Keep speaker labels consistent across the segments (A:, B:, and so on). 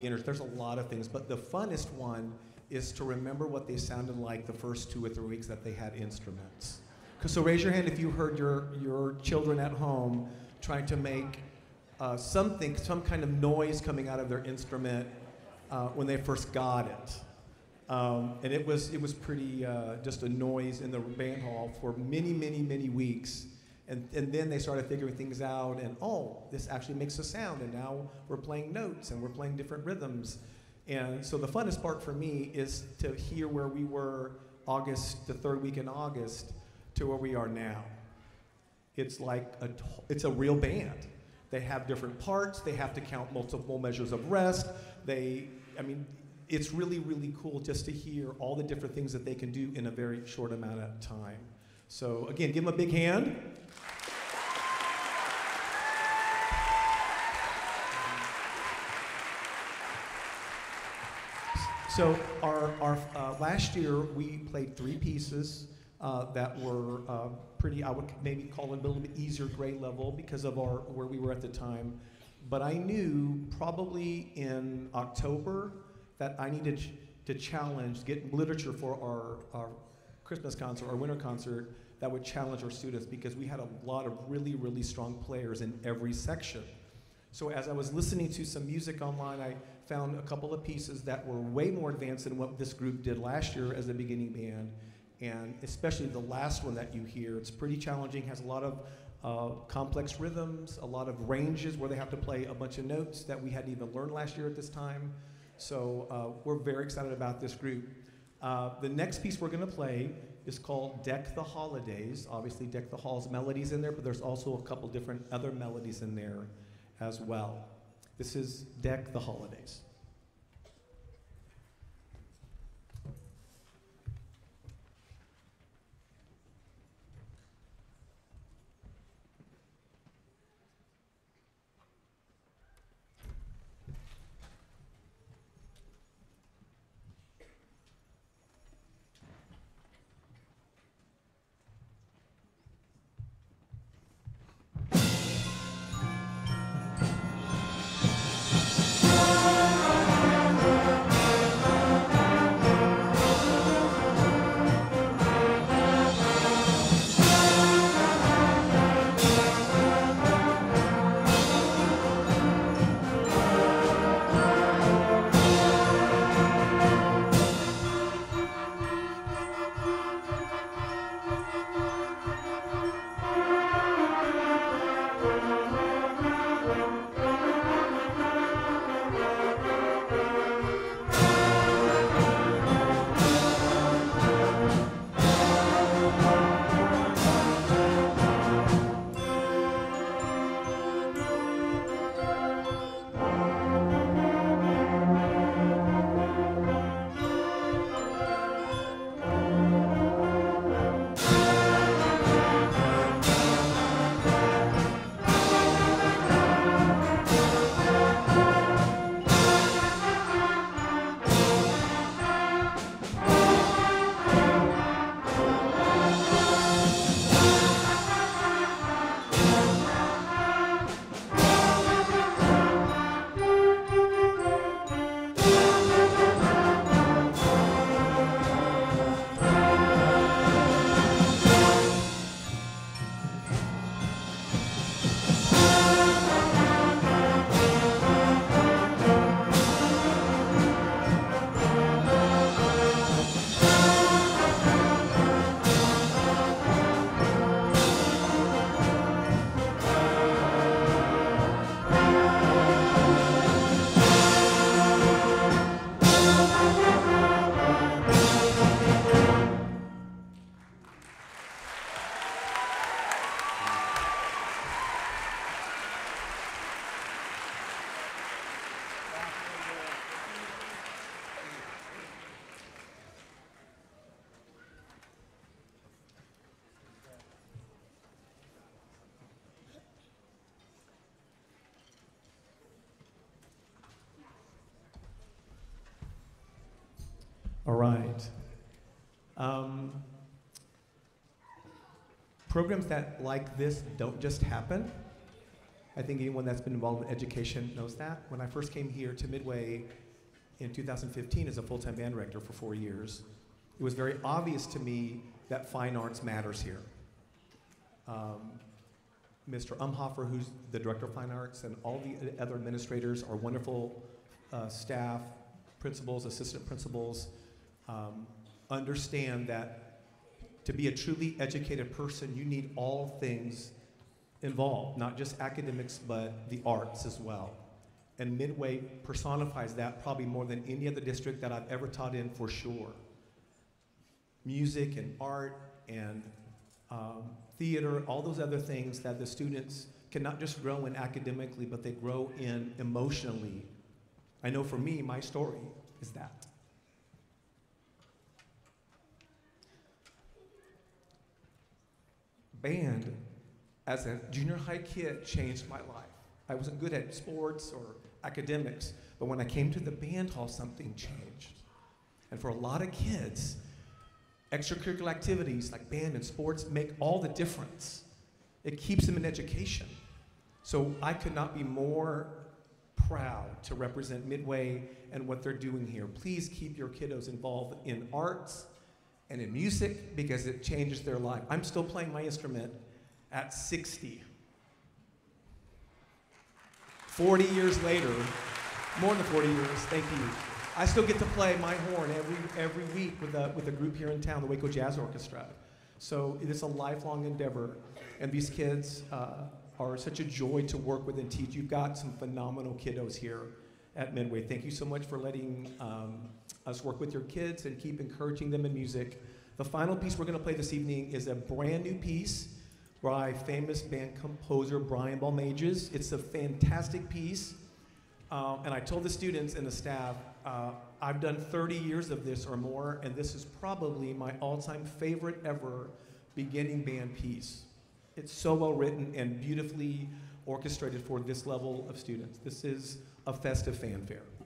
A: There's a lot of things, but the funnest one is to remember what they sounded like the first two or three weeks that they had instruments. So raise your hand if you heard your, your children at home trying to make uh, something, some kind of noise coming out of their instrument uh, when they first got it. Um, and it was, it was pretty, uh, just a noise in the band hall for many, many, many weeks. And, and then they started figuring things out, and oh, this actually makes a sound, and now we're playing notes and we're playing different rhythms. And so the funnest part for me is to hear where we were August, the third week in August, to where we are now. It's like a, it's a real band. They have different parts. They have to count multiple measures of rest. They, I mean, it's really, really cool just to hear all the different things that they can do in a very short amount of time. So again, give them a big hand. So our, our uh, last year we played three pieces uh, that were uh, pretty. I would maybe call it a little bit easier grade level because of our where we were at the time. But I knew probably in October that I needed to challenge, get literature for our, our Christmas concert, or winter concert that would challenge our students because we had a lot of really, really strong players in every section. So as I was listening to some music online, I found a couple of pieces that were way more advanced than what this group did last year as a beginning band. And especially the last one that you hear, it's pretty challenging, has a lot of uh, complex rhythms, a lot of ranges where they have to play a bunch of notes that we hadn't even learned last year at this time. So uh, we're very excited about this group. Uh, the next piece we're going to play is called Deck the Holidays. Obviously, Deck the Halls melodies in there, but there's also a couple different other melodies in there as well. This is Deck the Holidays. Programs that like this don't just happen. I think anyone that's been involved in education knows that. When I first came here to Midway in 2015 as a full-time band director for four years, it was very obvious to me that fine arts matters here. Um, Mr. Umhofer, who's the director of fine arts, and all the other administrators are wonderful uh, staff, principals, assistant principals, um, understand that to be a truly educated person, you need all things involved, not just academics, but the arts as well. And Midway personifies that probably more than any other district that I've ever taught in for sure. Music and art and um, theater, all those other things that the students can not just grow in academically, but they grow in emotionally. I know for me, my story is that. Band, as a junior high kid, changed my life. I wasn't good at sports or academics, but when I came to the band hall, something changed. And for a lot of kids, extracurricular activities like band and sports make all the difference. It keeps them in education. So I could not be more proud to represent Midway and what they're doing here. Please keep your kiddos involved in arts and in music because it changes their life. I'm still playing my instrument at 60. 40 years later, more than 40 years, thank you. I still get to play my horn every, every week with a, with a group here in town, the Waco Jazz Orchestra. So it is a lifelong endeavor. And these kids uh, are such a joy to work with and teach. You've got some phenomenal kiddos here at Midway. Thank you so much for letting um, us work with your kids and keep encouraging them in music. The final piece we're going to play this evening is a brand new piece by famous band composer Brian Balmages. It's a fantastic piece. Uh, and I told the students and the staff, uh, I've done 30 years of this or more, and this is probably my all-time favorite ever beginning band piece. It's so well written and beautifully orchestrated for this level of students. This is a festive fanfare.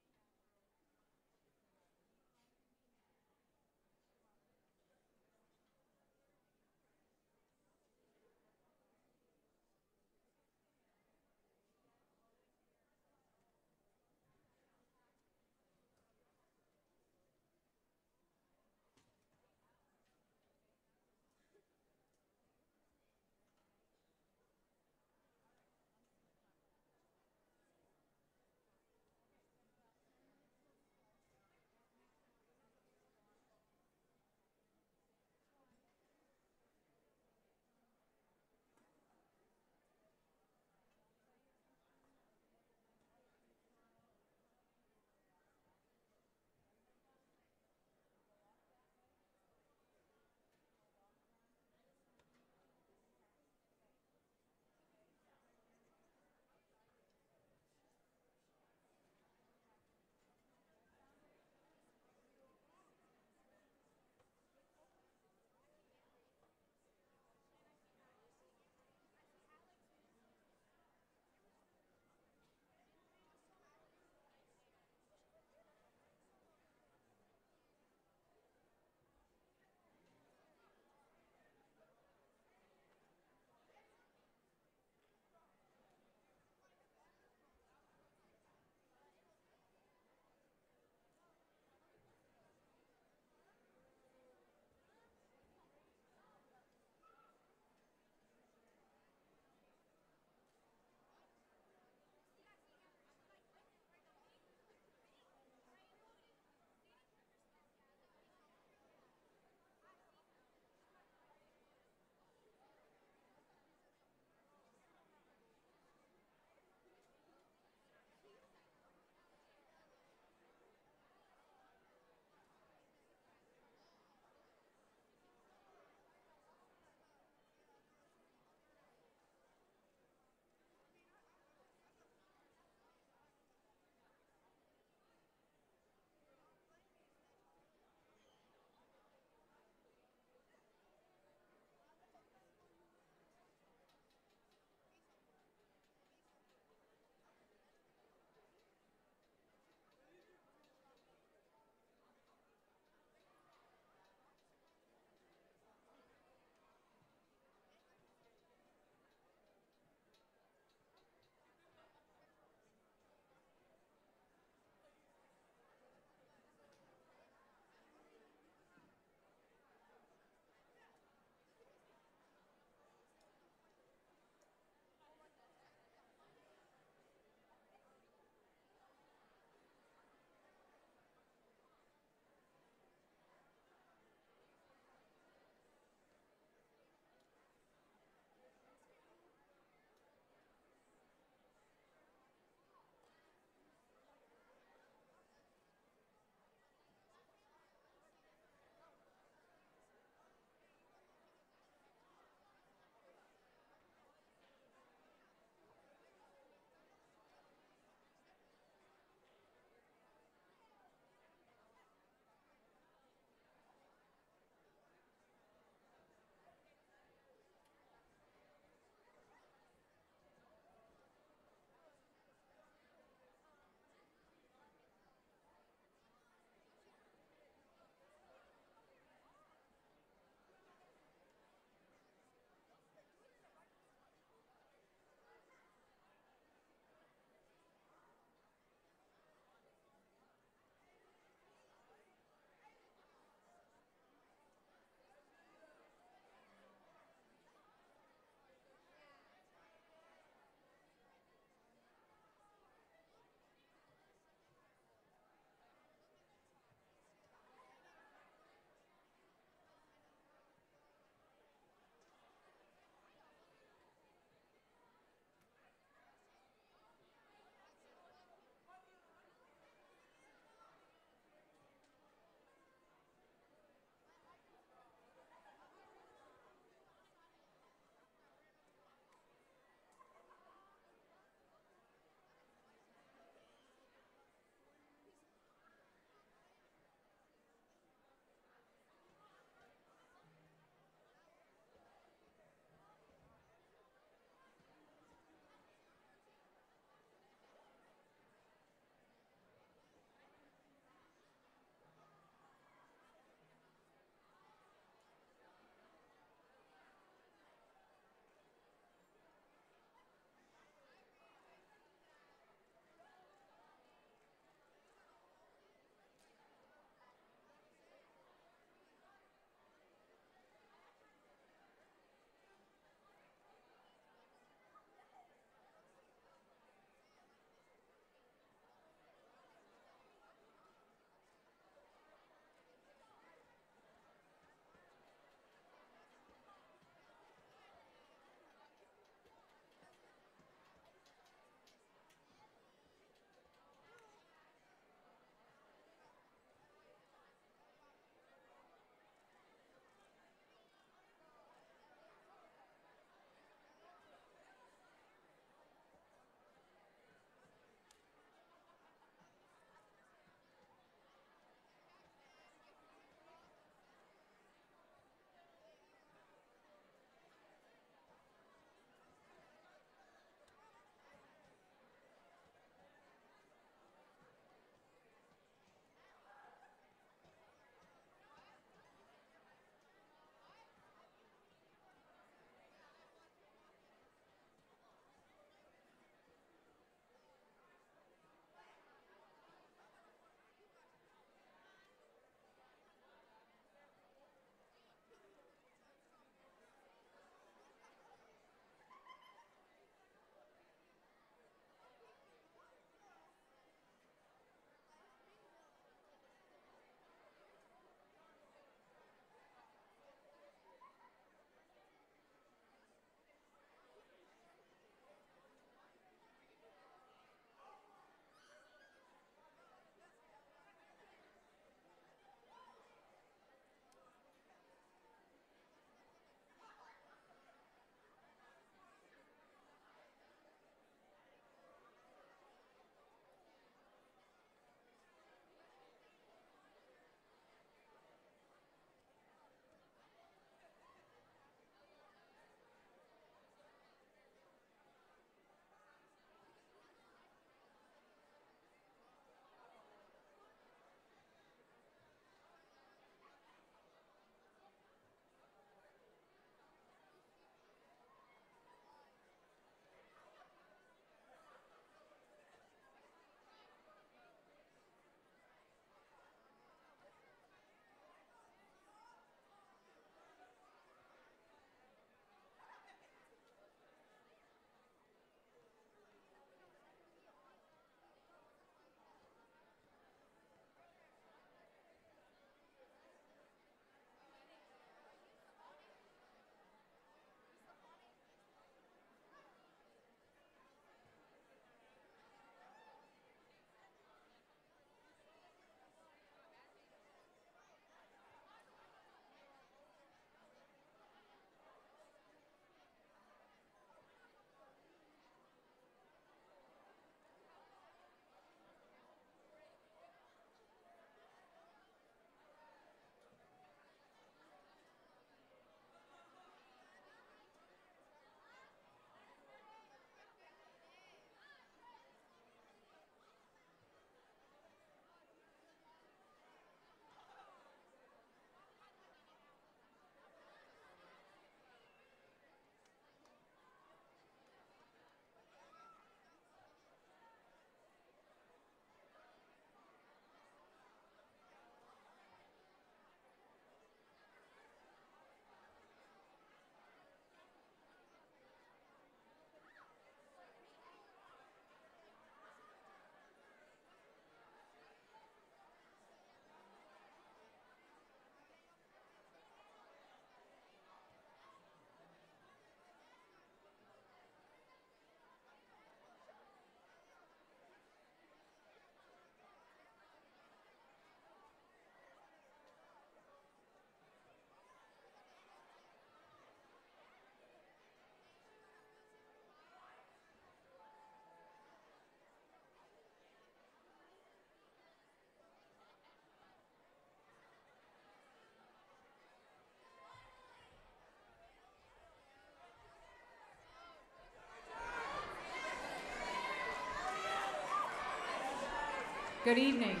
B: Good evening,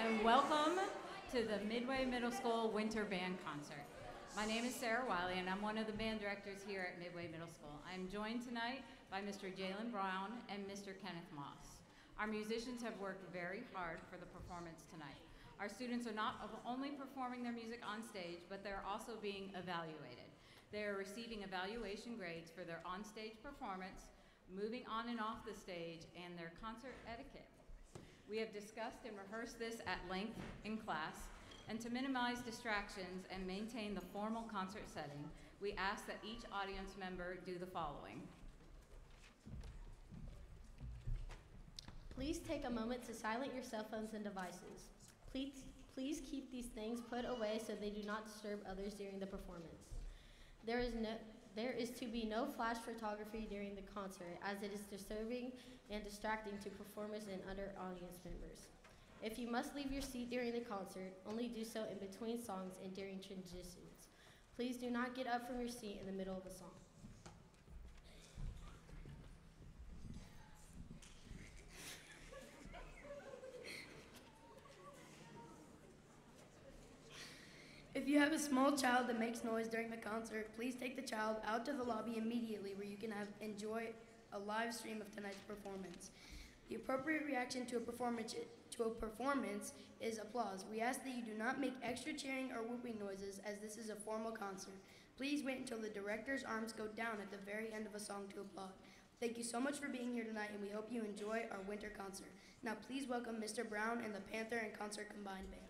B: and welcome to the Midway Middle School Winter Band Concert. My name is Sarah Wiley, and I'm one of the band directors here at Midway Middle School. I'm joined tonight by Mr. Jalen Brown and Mr. Kenneth Moss. Our musicians have worked very hard for the performance tonight. Our students are not only performing their music on stage, but they're also being evaluated. They are receiving evaluation grades for their onstage performance, moving on and off the stage, and their concert etiquette. We have discussed and rehearsed this at length in class, and to minimize distractions and maintain the formal concert setting, we ask that each audience member do the following.
C: Please take a moment to silence your cell phones and devices. Please, please keep these things put away so they do not disturb others during the performance. There is no there is to be no flash photography during the concert as it is disturbing and distracting to performers and other audience members. If you must leave your seat during the concert, only do so in between songs and during transitions. Please do not get up from your seat in the middle of a song.
D: Have a small child that makes noise during the concert, please take the child out to the lobby immediately where you can have enjoy a live stream of tonight's performance. The appropriate reaction to a performance to a performance is applause. We ask that you do not make extra cheering or whooping noises as this is a formal concert. Please wait until the director's arms go down at the very end of a song to applaud. Thank you so much for being here tonight and we hope you enjoy our winter concert. Now please welcome Mr. Brown and the Panther and Concert Combined Bands.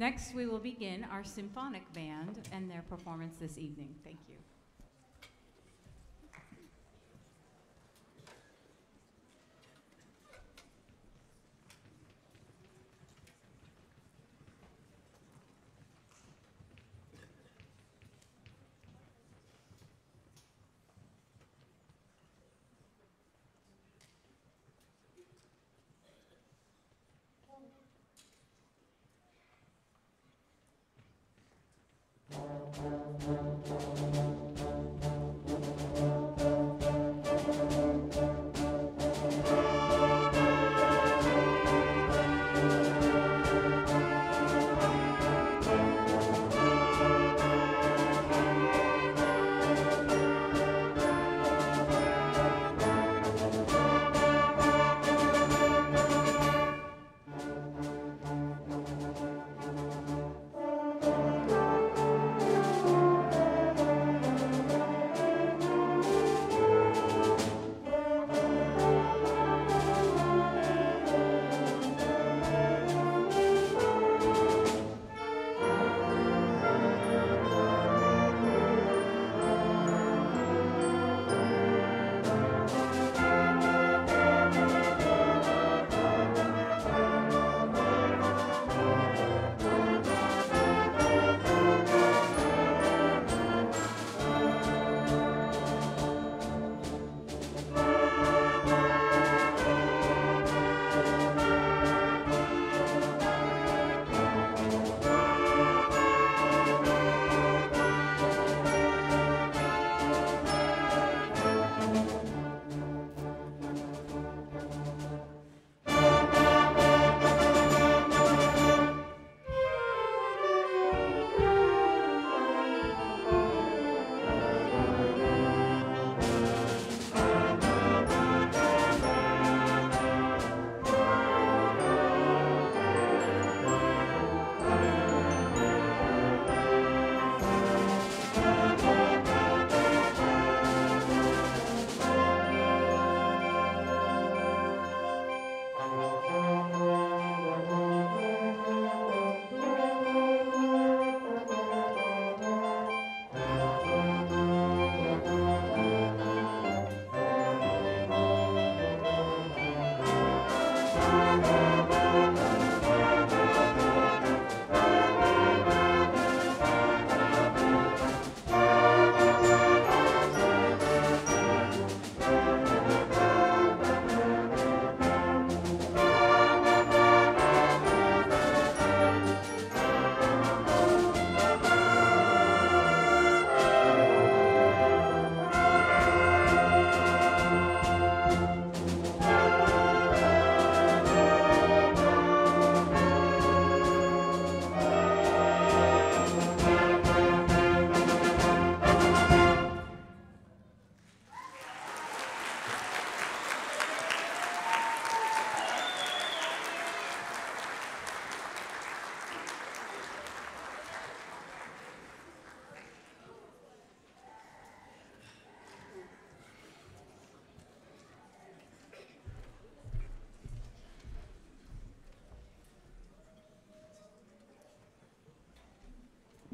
B: Next, we will begin our symphonic band and their performance this evening. Thank you.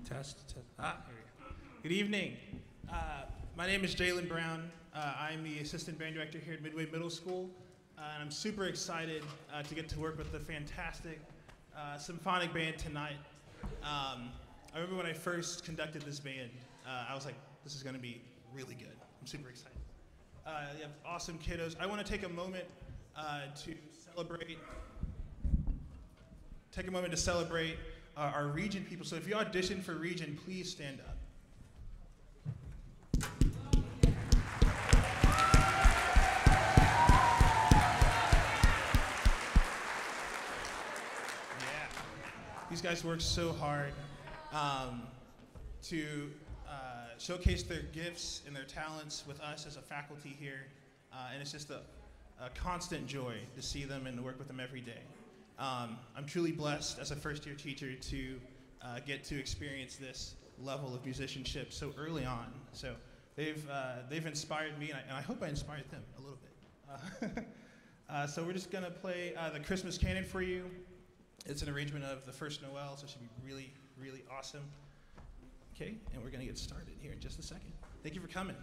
E: Test, test. Ah, here we go. Good evening. Uh, my name is Jalen Brown. Uh, I'm the assistant band director here at Midway Middle School, uh, and I'm super excited uh, to get to work with the fantastic uh, symphonic band tonight. Um, I remember when I first conducted this band, uh, I was like, this is going to be really good. I'm super excited. You have awesome kiddos. I want to take a moment to celebrate. Take a moment to celebrate uh, our region people. So if you audition for region, please stand up. Yeah. These guys work so hard um, to uh, showcase their gifts and their talents with us as a faculty here. Uh, and it's just a, a constant joy to see them and to work with them every day. Um, I'm truly blessed as a first year teacher to uh, get to experience this level of musicianship so early on. So they've, uh, they've inspired me, and I, and I, hope I inspired them a little bit. Uh, uh so we're just going to play uh, the Christmas Canon for you. It's an arrangement of the first Noel, so it should be really, really awesome. Okay, and we're going to get started here in just a second. Thank you for coming.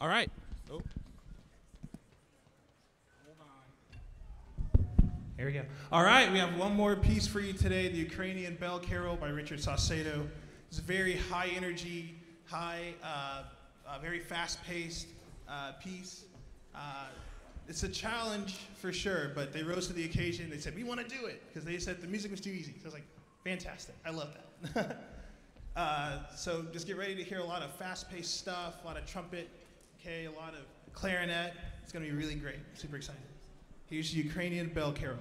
E: All right. Oh. Here we go. All right, we have one more piece for you today the Ukrainian Bell Carol by Richard Saucedo. It's a very high energy, high, uh, uh, very fast paced uh, piece. Uh, it's a challenge for sure, but they rose to the occasion. They said, We want to do it because they said the music was too easy. So I was like, Fantastic. I love that. Uh, so just get ready to hear a lot of fast paced stuff, a lot of trumpet, a lot of clarinet. It's going to be really great. Super excited. Here's Ukrainian Bell Carol.